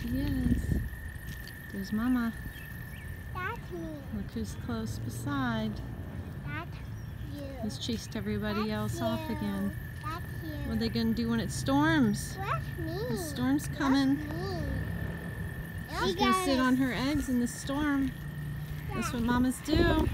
She is. There's Mama. That's me. Look who's close beside. That's you. Who's chased everybody That's else off again. That's you. What are they gonna do when it storms? That's me. The storm's coming. That's me. She's gonna sit on her eggs in the storm. That's what mamas do.